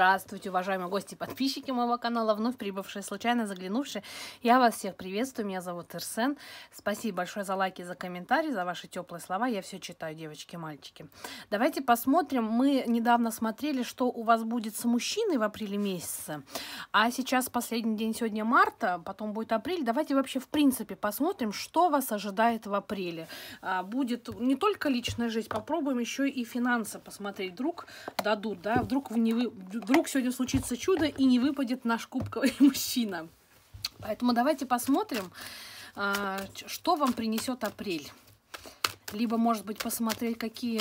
Здравствуйте, уважаемые гости и подписчики моего канала, вновь прибывшие, случайно заглянувшие. Я вас всех приветствую, меня зовут Ирсен. Спасибо большое за лайки, за комментарии, за ваши теплые слова. Я все читаю, девочки мальчики. Давайте посмотрим. Мы недавно смотрели, что у вас будет с мужчиной в апреле месяце. А сейчас последний день сегодня марта, потом будет апрель. Давайте вообще в принципе посмотрим, что вас ожидает в апреле. А, будет не только личная жизнь, попробуем еще и финансы посмотреть. Вдруг дадут, да, вдруг не вы вдруг сегодня случится чудо и не выпадет наш кубковый мужчина. Поэтому давайте посмотрим, а, что вам принесет апрель. Либо, может быть, посмотреть, какие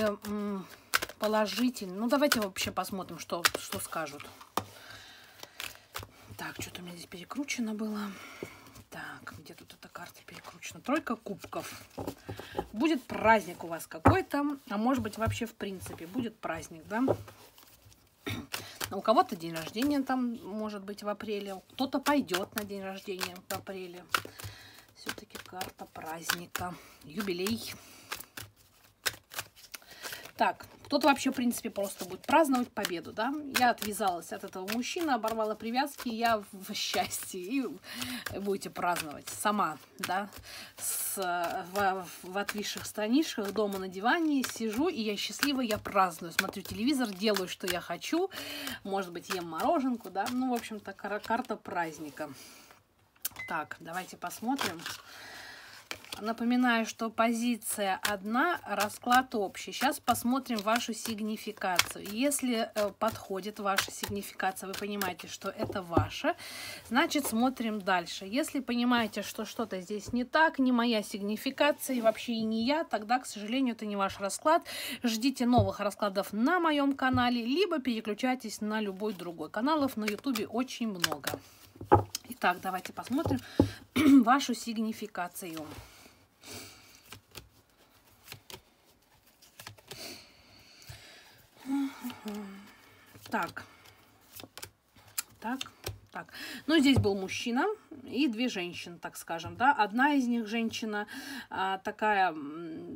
положительные. Ну, давайте вообще посмотрим, что, что скажут. Так, что-то у меня здесь перекручено было. Так, где тут эта карта перекручена? Тройка кубков. Будет праздник у вас какой-то, а может быть вообще в принципе будет праздник, да? У кого-то день рождения там может быть в апреле, кто-то пойдет на день рождения в апреле. Все-таки карта праздника, юбилей. Так, кто-то вообще, в принципе, просто будет праздновать победу, да. Я отвязалась от этого мужчины, оборвала привязки, я в счастье, и будете праздновать сама, да, с, в, в отвисших страничках, дома на диване, сижу, и я счастлива, я праздную, смотрю телевизор, делаю, что я хочу, может быть, ем мороженку, да, ну, в общем-то, карта праздника. Так, давайте посмотрим. Напоминаю, что позиция одна, расклад общий. Сейчас посмотрим вашу сигнификацию. Если э, подходит ваша сигнификация, вы понимаете, что это ваша, значит смотрим дальше. Если понимаете, что что-то здесь не так, не моя сигнификация и вообще и не я, тогда, к сожалению, это не ваш расклад. Ждите новых раскладов на моем канале, либо переключайтесь на любой другой. Каналов на ютубе очень много. Итак, давайте посмотрим вашу сигнификацию. Так. Так. Так, ну здесь был мужчина и две женщины, так скажем, да. Одна из них женщина а, такая,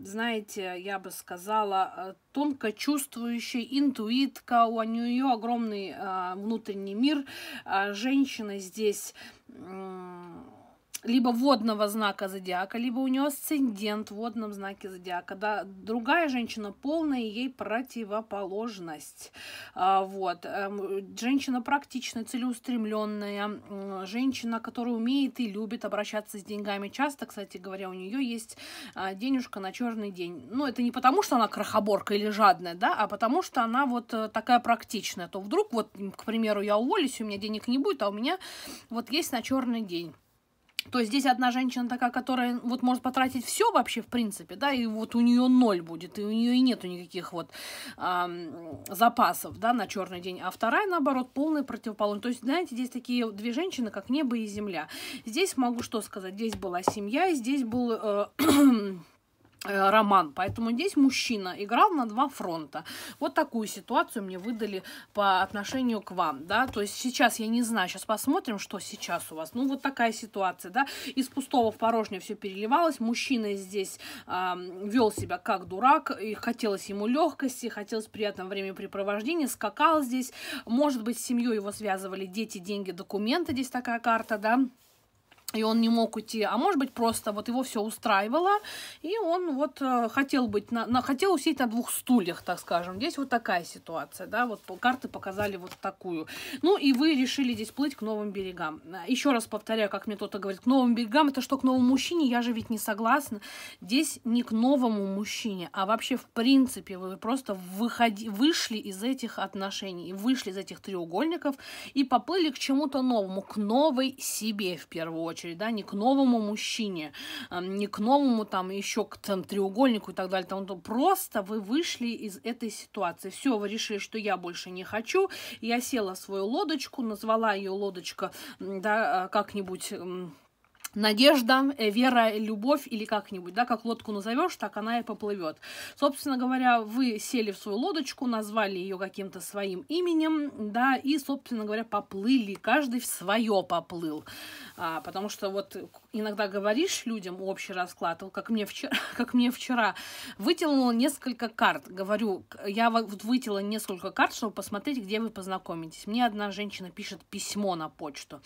знаете, я бы сказала, э, тонко чувствующая, интуитка, у нее огромный а, внутренний мир. А, женщина здесь либо водного знака зодиака, либо у нее асцендент в водном знаке зодиака. Да, другая женщина полная ей противоположность. А, вот. Эм, женщина практичная, целеустремленная, женщина, которая умеет и любит обращаться с деньгами. Часто, кстати говоря, у нее есть а, денежка на черный день. Ну, это не потому, что она крохоборка или жадная, да, а потому что она вот э, такая практичная. То вдруг, вот, к примеру, я уволюсь, у меня денег не будет, а у меня вот есть на черный день. То здесь одна женщина такая, которая вот может потратить все вообще в принципе, да, и вот у нее ноль будет, и у нее и нету никаких вот э, запасов, да, на черный день, а вторая, наоборот, полная противоположность. То есть, знаете, здесь такие две женщины, как небо и земля. Здесь могу что сказать, здесь была семья, здесь был... Э, роман. Поэтому здесь мужчина играл на два фронта. Вот такую ситуацию мне выдали по отношению к вам, да. То есть сейчас я не знаю, сейчас посмотрим, что сейчас у вас. Ну, вот такая ситуация, да. Из пустого в порожнее все переливалось. Мужчина здесь э, вел себя как дурак, и хотелось ему легкости, хотелось приятного времяпрепровождения, скакал здесь. Может быть, с семьей его связывали дети, деньги, документы. Здесь такая карта, да и он не мог уйти, а может быть просто вот его все устраивало, и он вот э, хотел быть, на, на, хотел усидеть на двух стульях, так скажем. Здесь вот такая ситуация, да, вот карты показали вот такую. Ну и вы решили здесь плыть к новым берегам. Еще раз повторяю, как мне кто-то говорит, к новым берегам, это что, к новому мужчине? Я же ведь не согласна. Здесь не к новому мужчине, а вообще в принципе вы просто выходи, вышли из этих отношений, вышли из этих треугольников и поплыли к чему-то новому, к новой себе в первую очередь очередь, да, не к новому мужчине, не к новому там еще к там, треугольнику и так далее. Там, просто вы вышли из этой ситуации. Все, вы решили, что я больше не хочу. Я села в свою лодочку, назвала ее лодочка, да, а, как-нибудь надежда, э, вера, любовь или как-нибудь, да, как лодку назовешь, так она и поплывет. Собственно говоря, вы сели в свою лодочку, назвали ее каким-то своим именем, да, и, собственно говоря, поплыли, каждый в свое поплыл. А, потому что вот иногда говоришь людям общий расклад, вот как мне вчера, как мне вчера вытянула несколько карт, говорю, я вот вытянула несколько карт, чтобы посмотреть, где вы познакомитесь. Мне одна женщина пишет письмо на почту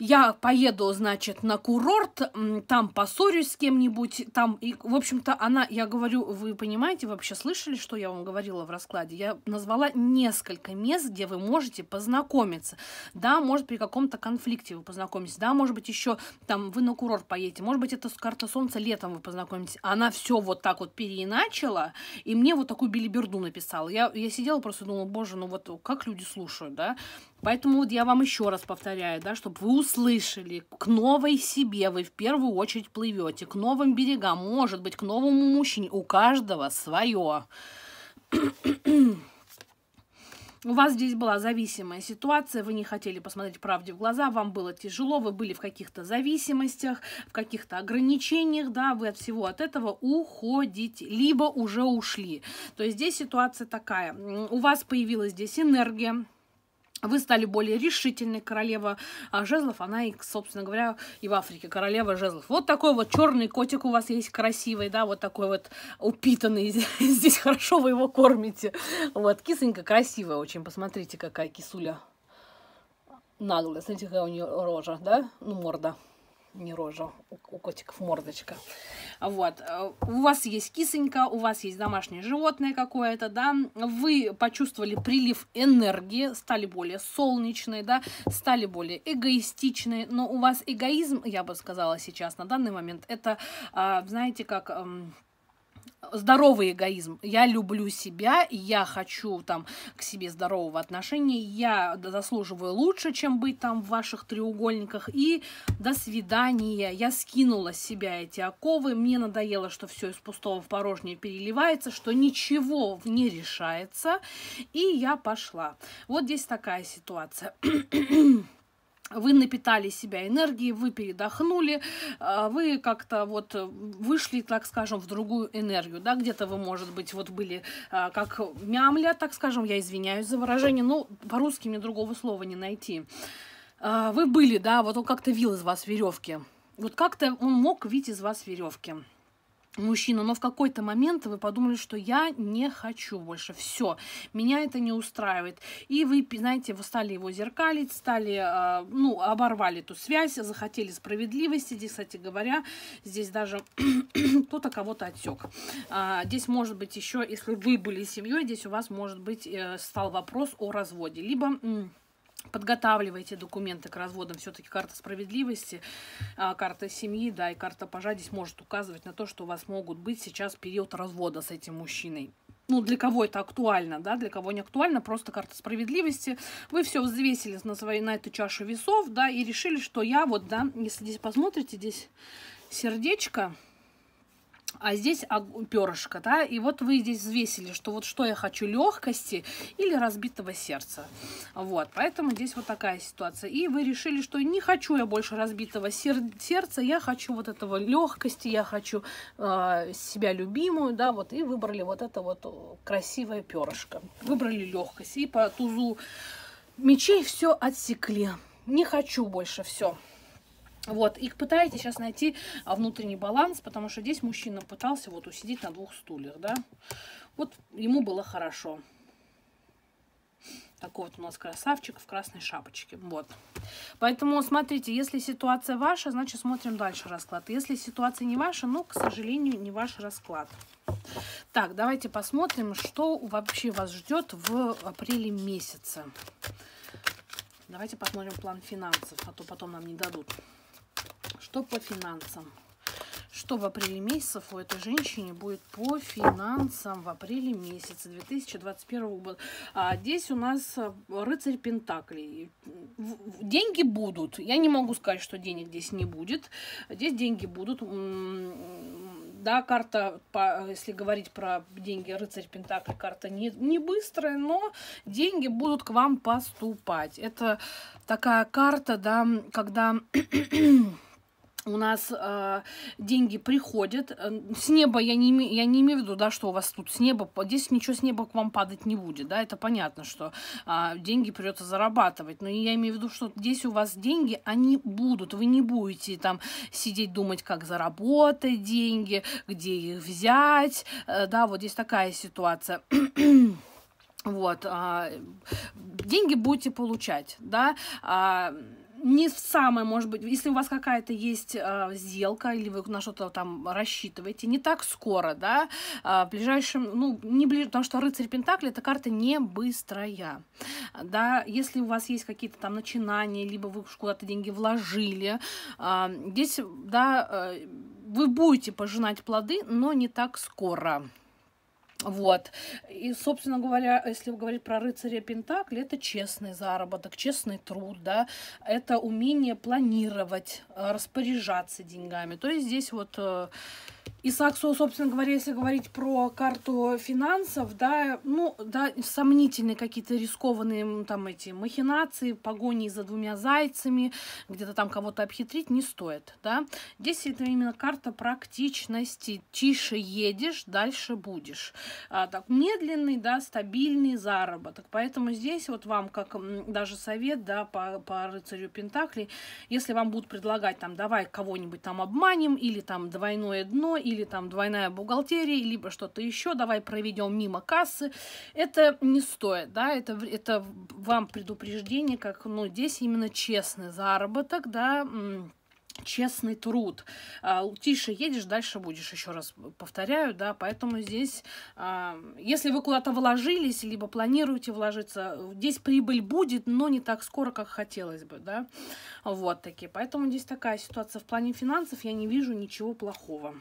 я поеду, значит, на курорт, там поссорюсь с кем-нибудь, там, и, в общем-то, она, я говорю, вы понимаете, вообще слышали, что я вам говорила в раскладе? Я назвала несколько мест, где вы можете познакомиться. Да, может, при каком-то конфликте вы познакомитесь, да, может быть, еще там вы на курорт поедете, может быть, это с карта солнца летом вы познакомитесь. Она все вот так вот переиначила, и мне вот такую билиберду написала. Я, я сидела просто думала, боже, ну вот как люди слушают, да? Поэтому вот я вам еще раз повторяю, да, чтобы вы услышали, к новой себе вы в первую очередь плывете, к новым берегам, может быть, к новому мужчине. У каждого свое. У вас здесь была зависимая ситуация, вы не хотели посмотреть правде в глаза, вам было тяжело, вы были в каких-то зависимостях, в каких-то ограничениях, да, вы от всего от этого уходите, либо уже ушли. То есть здесь ситуация такая, у вас появилась здесь энергия, вы стали более решительной королева жезлов, она и, собственно говоря, и в Африке королева жезлов. Вот такой вот черный котик у вас есть красивый, да, вот такой вот упитанный. Здесь хорошо вы его кормите. Вот, кисонька красивая очень, посмотрите, какая кисуля. Наглая, смотрите, какая у нее рожа, да, ну, морда не рожа, у, у котиков мордочка. Вот. Э, у вас есть кисонька, у вас есть домашнее животное какое-то, да, вы почувствовали прилив энергии, стали более солнечные, да, стали более эгоистичные, но у вас эгоизм, я бы сказала сейчас на данный момент, это, а, знаете, как здоровый эгоизм. Я люблю себя, я хочу там к себе здорового отношения, я заслуживаю лучше, чем быть там в ваших треугольниках. И до свидания. Я скинула с себя эти оковы, мне надоело, что все из пустого в порожнее переливается, что ничего не решается, и я пошла. Вот здесь такая ситуация вы напитали себя энергией, вы передохнули, а, вы как-то вот вышли, так скажем, в другую энергию, да, где-то вы, может быть, вот были а, как мямля, так скажем, я извиняюсь за выражение, но по-русски мне другого слова не найти. А, вы были, да, вот он как-то вил из вас веревки. Вот как-то он мог вить из вас веревки мужчину, но в какой-то момент вы подумали, что я не хочу больше, все, меня это не устраивает. И вы, знаете, вы стали его зеркалить, стали, а, ну, оборвали эту связь, захотели справедливости. Здесь, кстати говоря, здесь даже кто-то кого-то отсек. А, здесь может быть еще, если вы были семьей, здесь у вас может быть э, стал вопрос о разводе. Либо подготавливайте документы к разводам. Все-таки карта справедливости, а, карта семьи, да, и карта пажа здесь может указывать на то, что у вас могут быть сейчас период развода с этим мужчиной. Ну, для кого это актуально, да, для кого не актуально, просто карта справедливости. Вы все взвесили на, свои, на эту чашу весов, да, и решили, что я вот, да, если здесь посмотрите, здесь сердечко, а здесь перышко, да, и вот вы здесь взвесили, что вот что я хочу, легкости или разбитого сердца, вот, поэтому здесь вот такая ситуация, и вы решили, что не хочу я больше разбитого сер сердца, я хочу вот этого легкости, я хочу э, себя любимую, да, вот, и выбрали вот это вот красивое перышко, выбрали легкость, и по тузу мечей все отсекли, не хочу больше все. Вот, и пытаетесь сейчас найти а, внутренний баланс, потому что здесь мужчина пытался вот усидеть на двух стульях, да. Вот ему было хорошо. Такой вот у нас красавчик в красной шапочке. Вот. Поэтому смотрите, если ситуация ваша, значит смотрим дальше расклад. Если ситуация не ваша, ну, к сожалению, не ваш расклад. Так, давайте посмотрим, что вообще вас ждет в апреле месяце. Давайте посмотрим план финансов, а то потом нам не дадут. Что по финансам? Что в апреле месяце у этой женщины будет по финансам в апреле месяце 2021 года? А здесь у нас э, рыцарь Пентаклей. Деньги будут. Я не могу сказать, что денег здесь не будет. Здесь деньги будут. Да, карта, если говорить про деньги, рыцарь Пентакль, карта не, не быстрая, но деньги будут к вам поступать. Это такая карта, да, когда у нас э, деньги приходят. Э, с неба я не, име, я не имею в виду, да, что у вас тут с неба, здесь ничего с неба к вам падать не будет, да, это понятно, что э, деньги придется зарабатывать, но я имею в виду, что здесь у вас деньги, они будут, вы не будете там сидеть думать, как заработать деньги, где их взять, э, да, вот здесь такая ситуация. Вот, а, деньги будете получать, да, а, не в самое, может быть, если у вас какая-то есть э, сделка или вы на что-то там рассчитываете, не так скоро, да, э, в ближайшем, ну, не ближе, потому что рыцарь Пентакли это карта не быстрая, да, если у вас есть какие-то там начинания, либо вы куда-то деньги вложили, э, здесь, да, э, вы будете пожинать плоды, но не так скоро. Вот. И, собственно говоря, если говорить про рыцаря Пентакли, это честный заработок, честный труд, да, это умение планировать, э, распоряжаться деньгами. То есть здесь вот э, и Саксу, собственно говоря, если говорить про карту финансов, да, ну, да, сомнительные какие-то рискованные там эти махинации, погони за двумя зайцами, где-то там кого-то обхитрить не стоит, да. Здесь это именно карта практичности. Тише едешь, дальше будешь. А, так, медленный, да, стабильный заработок. Поэтому здесь вот вам, как даже совет, да, по, по рыцарю Пентакли, если вам будут предлагать там, давай кого-нибудь там обманем, или там двойное дно, или там двойная бухгалтерия, либо что-то еще, давай проведем мимо кассы. Это не стоит, да, это, это вам предупреждение, как, ну, здесь именно честный заработок, да, честный труд. А, тише едешь, дальше будешь, еще раз повторяю, да, поэтому здесь, а, если вы куда-то вложились, либо планируете вложиться, здесь прибыль будет, но не так скоро, как хотелось бы, да, вот такие. Поэтому здесь такая ситуация в плане финансов, я не вижу ничего плохого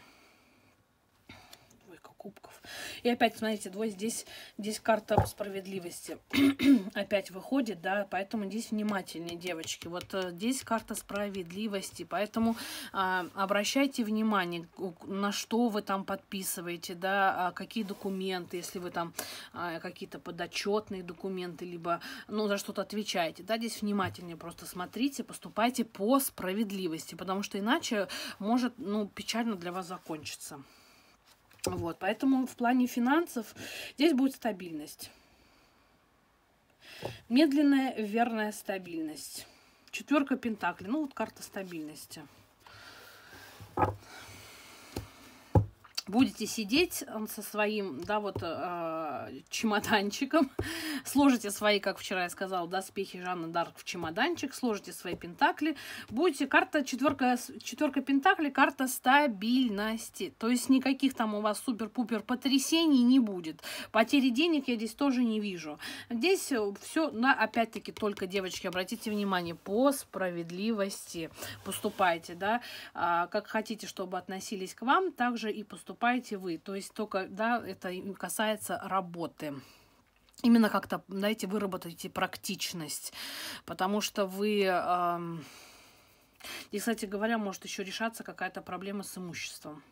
кубков. И опять, смотрите, двое здесь, здесь карта справедливости опять выходит, да, поэтому здесь внимательнее, девочки. Вот э, здесь карта справедливости, поэтому а, обращайте внимание, на что вы там подписываете, да, а какие документы, если вы там а, какие-то подотчетные документы, либо, ну, за что-то отвечаете, да, здесь внимательнее просто смотрите, поступайте по справедливости, потому что иначе может, ну, печально для вас закончиться. Вот, поэтому в плане финансов здесь будет стабильность. Медленная, верная стабильность. Четверка пентаклей. Ну, вот карта стабильности будете сидеть со своим, да, вот э, чемоданчиком, сложите свои, как вчера я сказала, доспехи Жанны Дарк в чемоданчик, сложите свои пентакли, будете, карта четверка, четверка пентаклей, карта стабильности, то есть никаких там у вас супер-пупер потрясений не будет, потери денег я здесь тоже не вижу. Здесь все, на опять-таки, только, девочки, обратите внимание, по справедливости поступайте, да, а, как хотите, чтобы относились к вам, также и поступайте поступаете вы. То есть только, да, это касается работы именно как-то, знаете, выработайте практичность, потому что вы... Э, и, кстати говоря, может еще решаться какая-то проблема с имуществом.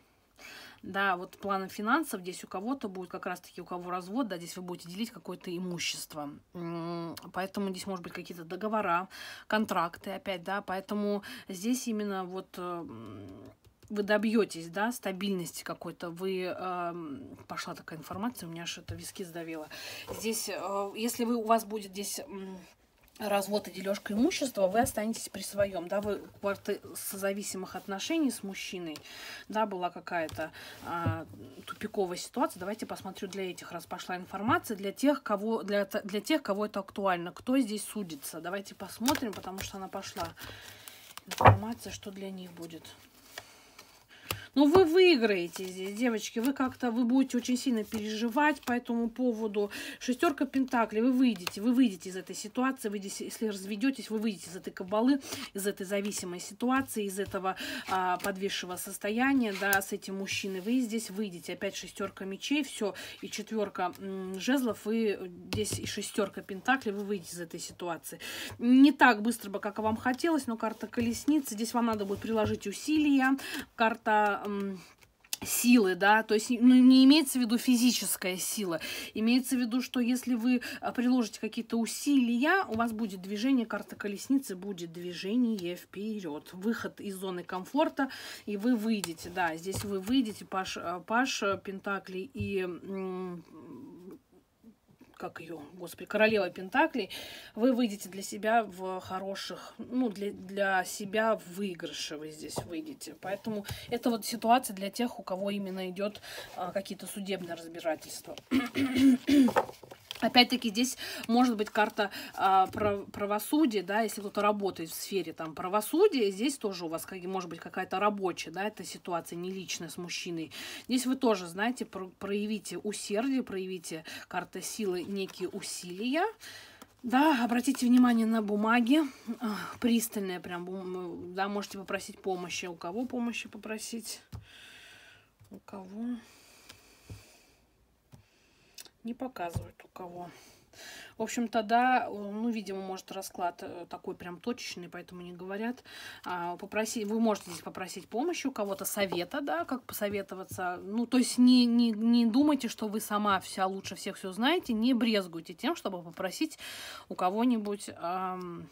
Да, вот планы финансов здесь у кого-то будет как раз-таки у кого развод, да, здесь вы будете делить какое-то имущество. Поэтому здесь может быть какие-то договора, контракты опять, да, поэтому здесь именно вот вы добьетесь, да, стабильности какой-то, вы, э, пошла такая информация, у меня это виски сдавило. Здесь, э, если вы, у вас будет здесь развод и дележка имущества, вы останетесь при своем, да, вы созависимых отношений с мужчиной, да, была какая-то а, тупиковая ситуация, давайте посмотрю для этих, раз пошла информация, для тех, кого, для, для тех, кого это актуально, кто здесь судится, давайте посмотрим, потому что она пошла информация, что для них будет. Но ну, вы выиграете здесь, девочки. Вы как-то, вы будете очень сильно переживать по этому поводу. Шестерка Пентаклей, вы выйдете, вы выйдете из этой ситуации, вы, если разведетесь, вы выйдете из этой кабалы, из этой зависимой ситуации, из этого а, подвисшего состояния, да, с этим мужчиной. Вы здесь выйдете. Опять шестерка мечей, все, и четверка жезлов, вы здесь и шестерка Пентаклей, вы выйдете из этой ситуации. Не так быстро бы, как вам хотелось, но карта колесницы, здесь вам надо будет приложить усилия. Карта силы, да, то есть ну, не имеется в виду физическая сила, имеется в виду, что если вы а, приложите какие-то усилия, у вас будет движение, карта колесницы будет движение вперед, выход из зоны комфорта, и вы выйдете, да, здесь вы выйдете, Паш, а, Паш Пентакли и как ее, господи, королева Пентаклей, вы выйдете для себя в хороших, ну, для, для себя в выигрыше вы здесь выйдете. Поэтому это вот ситуация для тех, у кого именно идет а, какие-то судебные разбирательства. Опять-таки здесь может быть карта а, правосудия, да, если кто-то работает в сфере там правосудия, здесь тоже у вас как, может быть какая-то рабочая, да, эта ситуация не личная с мужчиной. Здесь вы тоже, знаете, про проявите усердие, проявите карта силы, некие усилия. Да, обратите внимание на бумаги, пристальные прям, да, можете попросить помощи. У кого помощи попросить? У кого? Не показывают у кого. В общем, тогда, ну, видимо, может расклад э, такой прям точечный, поэтому не говорят. А, попросить, вы можете здесь попросить помощи у кого-то, совета, да, как посоветоваться. Ну, то есть не, не, не думайте, что вы сама вся лучше всех все знаете, не брезгуйте тем, чтобы попросить у кого-нибудь... Эм,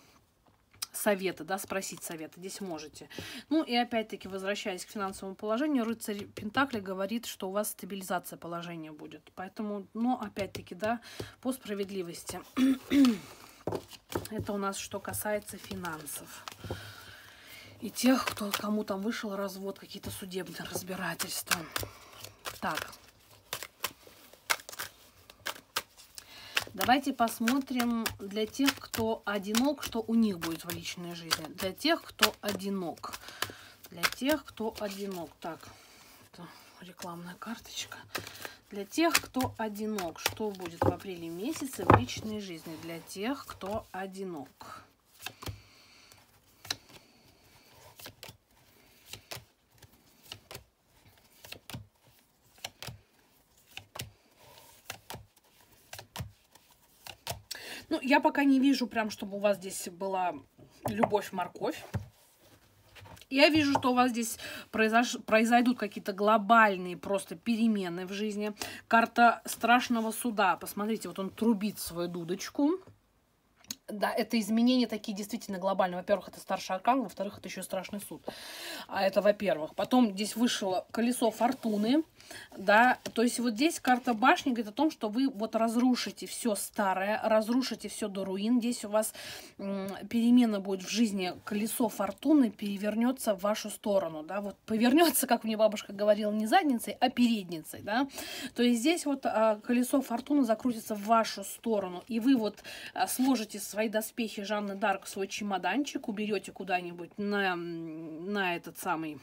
совета, да, спросить совета, здесь можете. Ну и опять-таки, возвращаясь к финансовому положению, рыцарь Пентакли говорит, что у вас стабилизация положения будет. Поэтому, ну, опять-таки, да, по справедливости. Это у нас что касается финансов. И тех, кто, кому там вышел развод, какие-то судебные разбирательства. Так, Давайте посмотрим для тех, кто одинок, что у них будет в личной жизни. Для тех, кто одинок. Для тех, кто одинок. Так, это рекламная карточка. Для тех, кто одинок, что будет в апреле месяце в личной жизни? Для тех, кто одинок. Ну, я пока не вижу прям, чтобы у вас здесь была любовь-морковь. Я вижу, что у вас здесь произош... произойдут какие-то глобальные просто перемены в жизни. Карта страшного суда. Посмотрите, вот он трубит свою дудочку. Да, это изменения такие действительно глобальные. Во-первых, это старший аркан, во-вторых, это еще страшный суд. А это во-первых. Потом здесь вышло колесо фортуны, да, то есть вот здесь карта башни говорит о том, что вы вот разрушите все старое, разрушите все до руин. Здесь у вас перемена будет в жизни, колесо фортуны перевернется в вашу сторону, да, вот повернется, как мне бабушка говорила, не задницей, а передницей, да. То есть здесь вот а, колесо фортуны закрутится в вашу сторону, и вы вот а, сложите свои доспехи Жанны Дарк, свой чемоданчик, уберете куда-нибудь на, на этот самый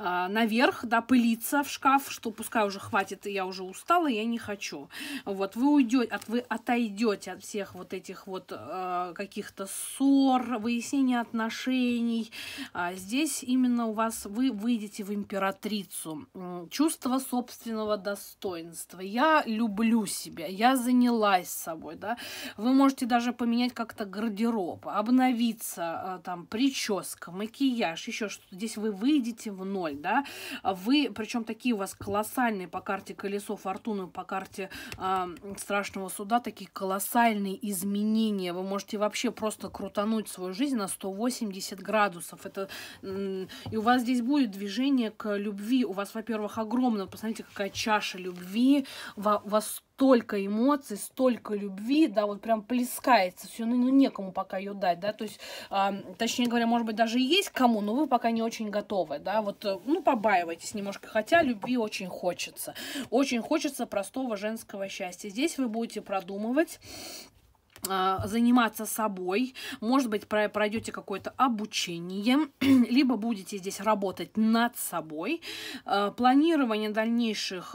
а, наверх, да, пылиться в шкаф, что пускай уже хватит, я уже устала, я не хочу. Вот, вы уйдете, от, вы отойдете от всех вот этих вот э, каких-то ссор, выяснения отношений. А здесь именно у вас, вы выйдете в императрицу. Чувство собственного достоинства. Я люблю себя, я занялась собой, да. Вы можете даже поменять как-то гардероб, обновиться, э, там, прическа, макияж, еще что-то. Здесь вы выйдете в ноль ноль, да, вы, причем такие у вас колоссальные по карте колесо фортуны, по карте э, страшного суда, такие колоссальные изменения, вы можете вообще просто крутануть свою жизнь на 180 градусов, это, и у вас здесь будет движение к любви, у вас, во-первых, огромное, посмотрите, какая чаша любви, у вас столько эмоций, столько любви, да, вот прям плескается все, ну, ну некому пока ее дать, да, то есть, э, точнее говоря, может быть, даже есть кому, но вы пока не очень готовы, да, вот, э, ну, побаивайтесь немножко, хотя любви очень хочется, очень хочется простого женского счастья. Здесь вы будете продумывать, заниматься собой, может быть, пройдете какое-то обучение, либо будете здесь работать над собой, а, планирование дальнейших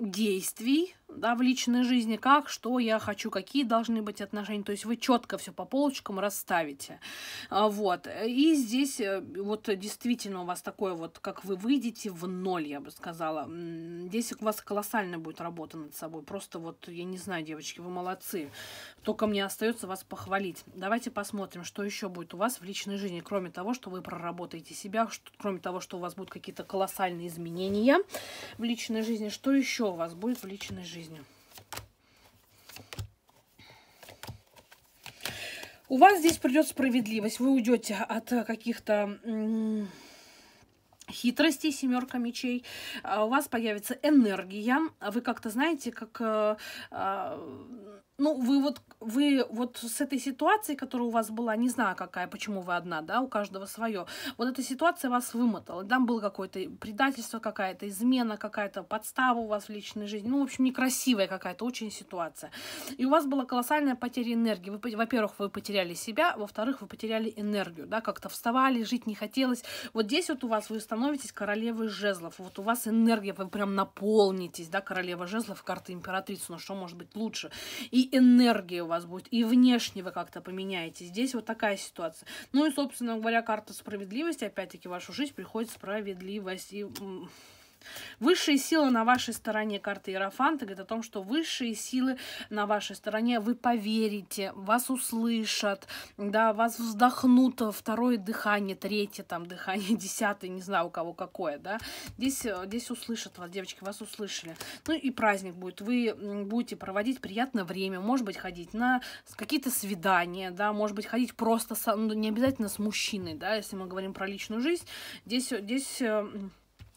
действий, да, в личной жизни, как, что я хочу, какие должны быть отношения. То есть вы четко все по полочкам расставите. А, вот. И здесь э, вот действительно у вас такое вот, как вы выйдете в ноль, я бы сказала. Здесь у вас колоссальная будет работа над собой. Просто вот, я не знаю, девочки, вы молодцы. Только мне остается вас похвалить. Давайте посмотрим, что еще будет у вас в личной жизни, кроме того, что вы проработаете себя, что, кроме того, что у вас будут какие-то колоссальные изменения в личной жизни, что еще у вас будет в личной жизни. У вас здесь придет справедливость. Вы уйдете от каких-то хитростей, семерка мечей, а у вас появится энергия, вы как-то знаете, как э, а, ну, вы вот, вы вот с этой ситуацией, которая у вас была, не знаю какая, почему вы одна, да, у каждого свое, вот эта ситуация вас вымотала, там было какое-то предательство какая-то, измена какая-то, подстава у вас в личной жизни, ну, в общем, некрасивая какая-то очень ситуация. И у вас была колоссальная потеря энергии. Вы, во-первых, вы потеряли себя, во-вторых, вы потеряли энергию, да, как-то вставали, жить не хотелось. Вот здесь вот у вас вы становитесь королевой жезлов, вот у вас энергия, вы прям наполнитесь, да, королева жезлов, карта императрицы, ну, что может быть лучше. И энергия у вас будет, и внешне вы как-то поменяете. Здесь вот такая ситуация. Ну и, собственно говоря, карта справедливости, опять-таки, в вашу жизнь приходит справедливость. И Высшие силы на вашей стороне. Карта Иерофанта говорит о том, что высшие силы на вашей стороне. Вы поверите, вас услышат, да, вас вздохнут второе дыхание, третье там дыхание, десятое, не знаю у кого какое, да. Здесь, здесь услышат вас, девочки, вас услышали. Ну и праздник будет. Вы будете проводить приятное время, может быть, ходить на какие-то свидания, да, может быть, ходить просто, с, ну, не обязательно с мужчиной, да, если мы говорим про личную жизнь. Здесь, здесь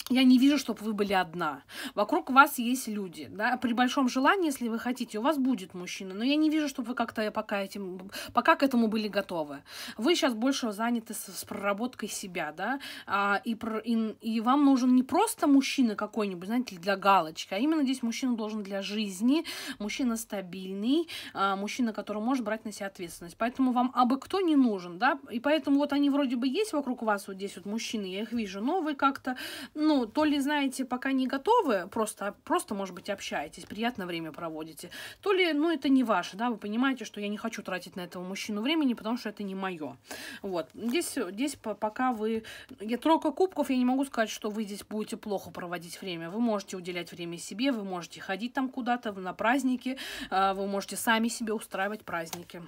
я не вижу, чтобы вы были одна. Вокруг вас есть люди. Да? При большом желании, если вы хотите, у вас будет мужчина. Но я не вижу, чтобы вы как-то пока, этим, пока к этому были готовы. Вы сейчас больше заняты с, с проработкой себя. Да? А, и, и, и вам нужен не просто мужчина какой-нибудь, знаете, для галочки, а именно здесь мужчина должен для жизни, мужчина стабильный, а, мужчина, который может брать на себя ответственность. Поэтому вам абы кто не нужен. Да? И поэтому вот они вроде бы есть вокруг вас, вот здесь вот мужчины, я их вижу, но вы как-то, ну, ну, то ли, знаете, пока не готовы, просто, просто, может быть, общаетесь, приятное время проводите, то ли, ну, это не ваше, да, вы понимаете, что я не хочу тратить на этого мужчину времени, потому что это не мое. Вот, здесь, здесь пока вы... Я тройка кубков, я не могу сказать, что вы здесь будете плохо проводить время. Вы можете уделять время себе, вы можете ходить там куда-то на праздники, а, вы можете сами себе устраивать праздники.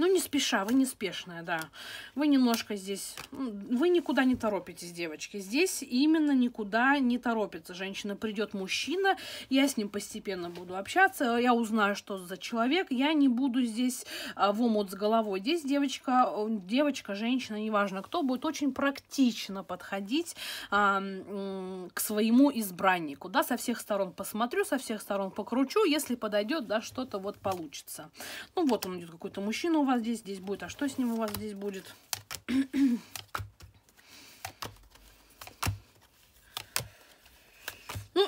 Ну, не спеша, вы неспешная, да. Вы немножко здесь... Вы никуда не торопитесь, девочки. Здесь именно никуда не торопится. Женщина придет мужчина, я с ним постепенно буду общаться, я узнаю, что за человек. Я не буду здесь а, в омут с головой. Здесь девочка, девочка, женщина, неважно кто, будет очень практично подходить а, к своему избраннику. Да, со всех сторон посмотрю, со всех сторон покручу. Если подойдет, да, что-то вот получится. Ну, вот он идет какой-то мужчина у вас здесь, здесь будет. А что с ним у вас здесь будет?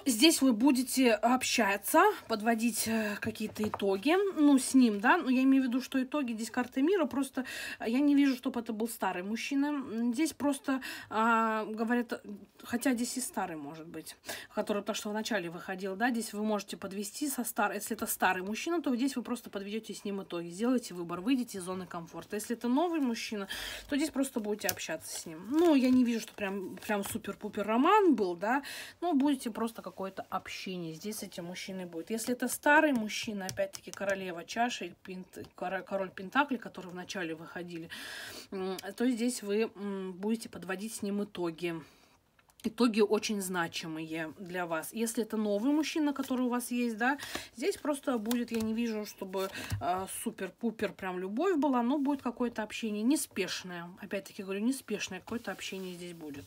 Здесь вы будете общаться, подводить э, какие-то итоги, ну, с ним, да, но я имею в виду, что итоги здесь карты мира, просто я не вижу, чтобы это был старый мужчина. Здесь просто а, говорят, хотя здесь и старый может быть, который то, что в начале выходил, да, здесь вы можете подвести со старым, если это старый мужчина, то здесь вы просто подведете с ним итоги, сделайте выбор, выйдете из зоны комфорта. Если это новый мужчина, то здесь просто будете общаться с ним. Ну, я не вижу, что прям, прям супер-пупер роман был, да, но будете просто какое-то общение здесь с этим мужчиной будет. Если это старый мужчина, опять-таки королева чаши, пинт, король Пентакли, которые вначале выходили, то здесь вы будете подводить с ним итоги итоги очень значимые для вас. Если это новый мужчина, который у вас есть, да, здесь просто будет, я не вижу, чтобы э, супер-пупер прям любовь была, но будет какое-то общение неспешное. Опять-таки говорю, неспешное какое-то общение здесь будет.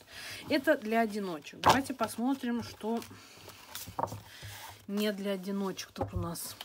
Это для одиночек. Давайте посмотрим, что не для одиночек тут у нас.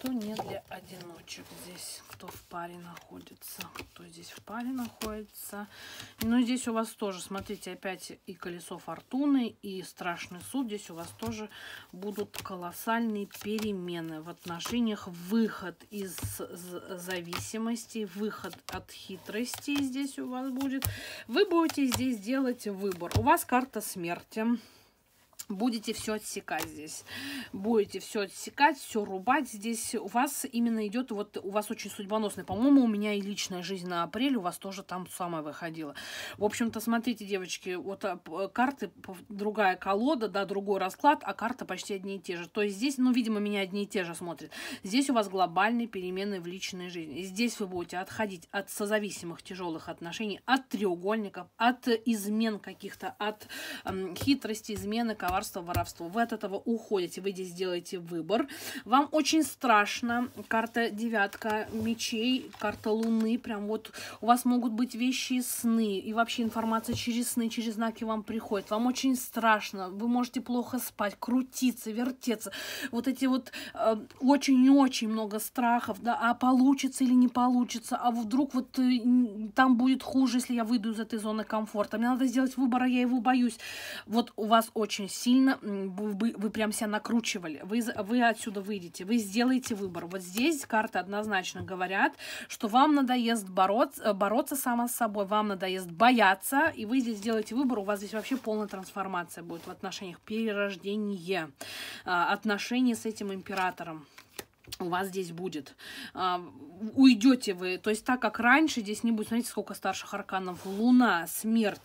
что не для одиночек здесь, кто в паре находится, кто здесь в паре находится. Ну, здесь у вас тоже, смотрите, опять и колесо фортуны, и страшный суд. Здесь у вас тоже будут колоссальные перемены в отношениях, выход из зависимости, выход от хитрости здесь у вас будет. Вы будете здесь делать выбор. У вас карта смерти будете все отсекать здесь. Будете все отсекать, все рубать здесь. У вас именно идет, вот у вас очень судьбоносный. По-моему, у меня и личная жизнь на апрель, у вас тоже там самое выходило. В общем-то, смотрите, девочки, вот а, карты, другая колода, да, другой расклад, а карты почти одни и те же. То есть здесь, ну, видимо, меня одни и те же смотрят. Здесь у вас глобальные перемены в личной жизни. Здесь вы будете отходить от созависимых тяжелых отношений, от треугольников, от измен каких-то, от эм, хитрости, измены, коварства коварство, воровство. Вы от этого уходите, вы здесь делаете выбор. Вам очень страшно. Карта девятка мечей, карта луны. Прям вот у вас могут быть вещи сны. И вообще информация через сны, через знаки вам приходит. Вам очень страшно. Вы можете плохо спать, крутиться, вертеться. Вот эти вот э, очень и очень много страхов. Да, а получится или не получится. А вдруг вот э, там будет хуже, если я выйду из этой зоны комфорта. Мне надо сделать выбор, а я его боюсь. Вот у вас очень сильно вы, вы прям себя накручивали. Вы, вы отсюда выйдете, вы сделаете выбор. Вот здесь карты однозначно говорят, что вам надоест бороться, бороться сама с собой, вам надоест бояться, и вы здесь сделаете выбор, у вас здесь вообще полная трансформация будет в отношениях перерождения, а, отношения с этим императором у вас здесь будет. А, уйдете вы, то есть так как раньше здесь не будет, смотрите, сколько старших арканов. Луна, смерть,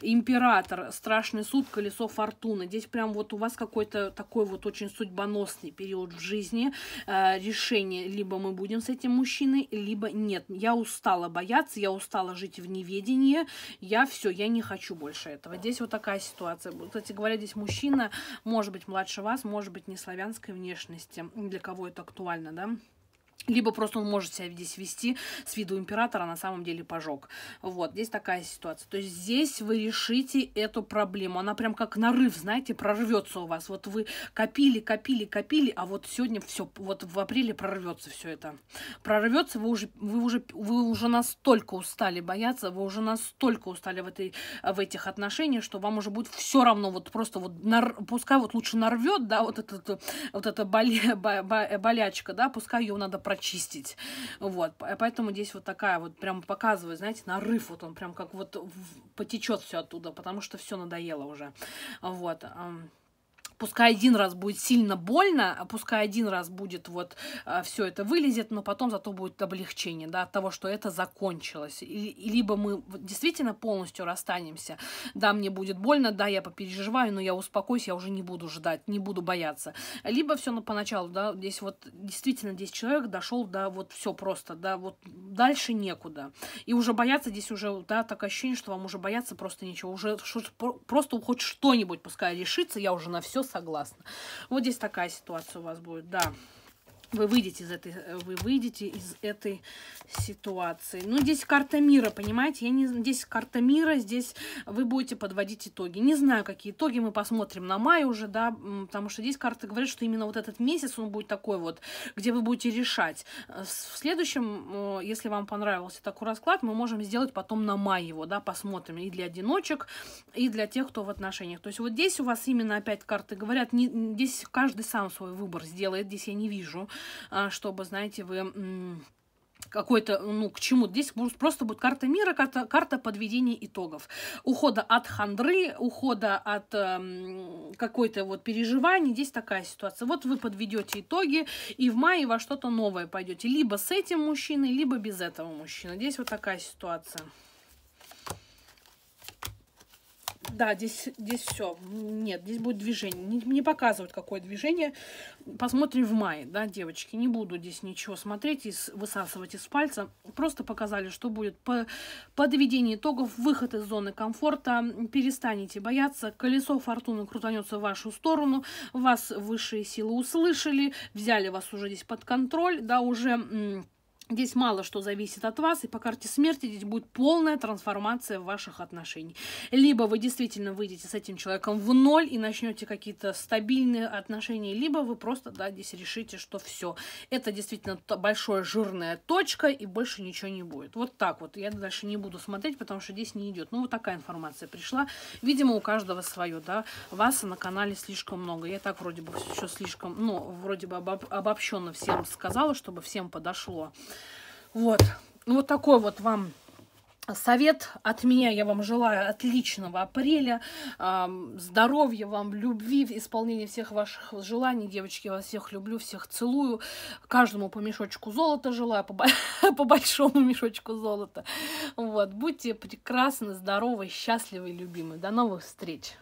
император, страшный суд, колесо фортуны. Здесь прям вот у вас какой-то такой вот очень судьбоносный период в жизни. А, решение, либо мы будем с этим мужчиной, либо нет. Я устала бояться, я устала жить в неведении, я все, я не хочу больше этого. Здесь вот такая ситуация. Кстати говоря, здесь мужчина, может быть, младше вас, может быть, не славянской внешности. Для кого это кто актуально, да? Либо просто он может себя здесь вести с виду императора, а на самом деле пожег. Вот, здесь такая ситуация. То есть здесь вы решите эту проблему. Она прям как нарыв, знаете, прорвется у вас. Вот вы копили, копили, копили, а вот сегодня все, вот в апреле прорвется все это. Прорвется, вы уже, вы уже, вы уже настолько устали бояться, вы уже настолько устали в, этой, в этих отношениях, что вам уже будет все равно, вот просто вот, нар, пускай вот лучше нарвет, да, вот, этот, вот эта боля, болячка, да, пускай ее надо прочистить. Вот, поэтому здесь вот такая вот прям показывает, знаете, нарыв, вот он прям как вот потечет все оттуда, потому что все надоело уже. Вот. Пускай один раз будет сильно больно, а пускай один раз будет вот а, все это вылезет, но потом зато будет облегчение, да, от того, что это закончилось. И, либо мы действительно полностью расстанемся, да, мне будет больно, да, я попереживаю, но я успокоюсь, я уже не буду ждать, не буду бояться. Либо все ну, поначалу, да, здесь вот действительно здесь человек дошел, да, вот все просто, да, вот дальше некуда. И уже бояться здесь уже, да, такое ощущение, что вам уже бояться просто ничего, уже просто хоть что-нибудь пускай решится, я уже на все согласна. Вот здесь такая ситуация у вас будет, да вы выйдете из этой, э, вы выйдете из этой ситуации. Ну, здесь карта мира, понимаете? Я не, здесь карта мира, здесь вы будете подводить итоги. Не знаю, какие итоги, мы посмотрим на май уже, да, потому что здесь карта говорит, что именно вот этот месяц, он будет такой вот, где вы будете решать. Э, в следующем, если вам понравился такой расклад, мы можем сделать потом на май его, да, посмотрим и для одиночек, и для тех, кто в отношениях. То есть вот здесь у вас именно опять карты говорят, не, здесь каждый сам свой выбор сделает, здесь я не вижу чтобы, знаете, вы какой-то, ну, к чему. Здесь просто будет карта мира, карта, карта подведения итогов. Ухода от хандры, ухода от э, какой-то вот переживаний. Здесь такая ситуация. Вот вы подведете итоги, и в мае во что-то новое пойдете. Либо с этим мужчиной, либо без этого мужчины. Здесь вот такая ситуация. Да, здесь, здесь все. Нет, здесь будет движение. Не, не показывают, какое движение. Посмотрим в мае, да, девочки. Не буду здесь ничего смотреть и высасывать из пальца. Просто показали, что будет по подведение итогов, выход из зоны комфорта. Перестанете бояться. Колесо фортуны крутанется в вашу сторону. Вас высшие силы услышали, взяли вас уже здесь под контроль, да, уже Здесь мало что зависит от вас, и по карте смерти здесь будет полная трансформация ваших отношений. Либо вы действительно выйдете с этим человеком в ноль и начнете какие-то стабильные отношения, либо вы просто, да, здесь решите, что все. Это действительно большая жирная точка, и больше ничего не будет. Вот так вот. Я дальше не буду смотреть, потому что здесь не идет. Ну, вот такая информация пришла. Видимо, у каждого свое, да. Вас на канале слишком много. Я так вроде бы еще слишком, ну, вроде бы обобщенно всем сказала, чтобы всем подошло. Вот. Ну, вот такой вот вам совет от меня. Я вам желаю отличного апреля, здоровья вам, любви, исполнения всех ваших желаний. Девочки, я вас всех люблю, всех целую. Каждому по мешочку золота желаю, по, по большому мешочку золота. Вот. Будьте прекрасны, здоровы, счастливы, любимы. До новых встреч!